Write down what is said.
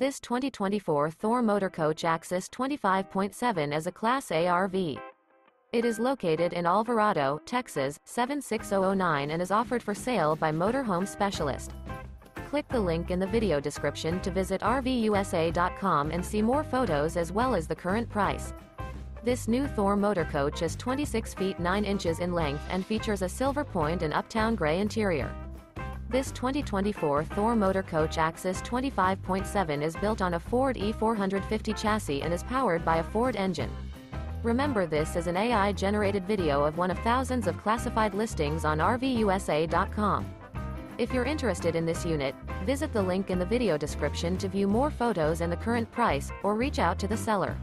This 2024 Thor Motor Coach Axis 25.7 is a Class A RV. It is located in Alvarado, Texas, 76009 and is offered for sale by Motorhome Specialist. Click the link in the video description to visit RVUSA.com and see more photos as well as the current price. This new Thor motor coach is 26 feet 9 inches in length and features a silver Pointe and uptown gray interior. This 2024 Thor Motor Coach Axis 25.7 is built on a Ford E450 chassis and is powered by a Ford engine. Remember this is an AI-generated video of one of thousands of classified listings on RVUSA.com. If you're interested in this unit, visit the link in the video description to view more photos and the current price, or reach out to the seller.